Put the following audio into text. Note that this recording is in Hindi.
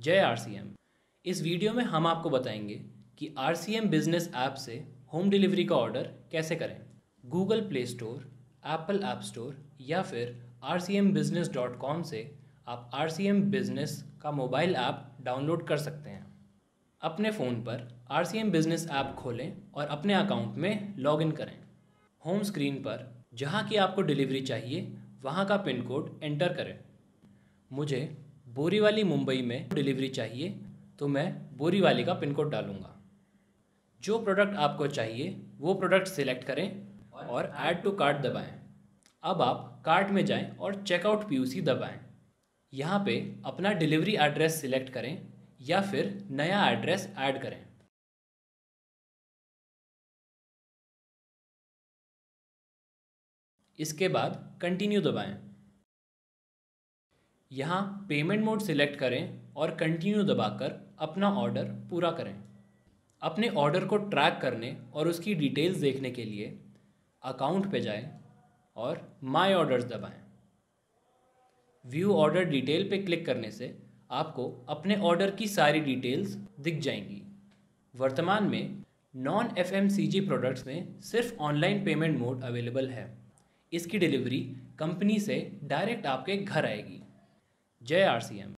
जय आर इस वीडियो में हम आपको बताएँगे कि आरसीएम बिज़नेस ऐप से होम डिलीवरी का ऑर्डर कैसे करें। Google Play Store, Apple app store या फिर आर बिज़नेस डॉट कॉम से आप आर सी एम बिज़नेस का मोबाइल ऐप डाउनलोड कर सकते हैं। अपने फ़ोन पर R C M business app खोलें और अपने अकाउंट में लॉगिन करें। होम स्क्रीन पर जहाँ की आपको डिलीवरी चाहिए, वहाँ का पिन कोड एंटर करें। मुझे बोरीवाली मुंबई में डिलीवरी चाहिए तो मैं बोरीवाली का पिन कोड डालूँगा। जो प्रोडक्ट आपको चाहिए, वो प्रोडक्ट सिलेक्ट करें और ऐड टू कार्ट दबाएँ। अब आप कार्ट में जाएँ और चेकआउट पीयूसी दबाएँ। यहाँ पे अपना डिलीवरी एड्रेस सिलेक्ट करें या फिर नया एड्रेस ऐड करें। इसके बाद कंटिन्यू दबाएँ। यहाँ पेमेंट मोड सिलेक्ट करें और कंटिन्यू दबाकर अपना ऑर्डर पूरा करें। अपने ऑर्डर को ट्रैक करने और उसकी डिटेल्स देखने के लिए अकाउंट पे जाएँ और माय ऑर्डर्स दबाएँ। व्यू ऑर्डर डिटेल पे क्लिक करने से आपको अपने ऑर्डर की सारी डिटेल्स दिख जाएँगी। वर्तमान में नॉन एफएमसीजी प्रोडक्ट्स में सिर्फ़ ऑनलाइन पेमेंट मोड अवेलेबल है। इसकी डिलीवरी कंपनी से डायरेक्ट आपके घर आएगी। जय आरसीएम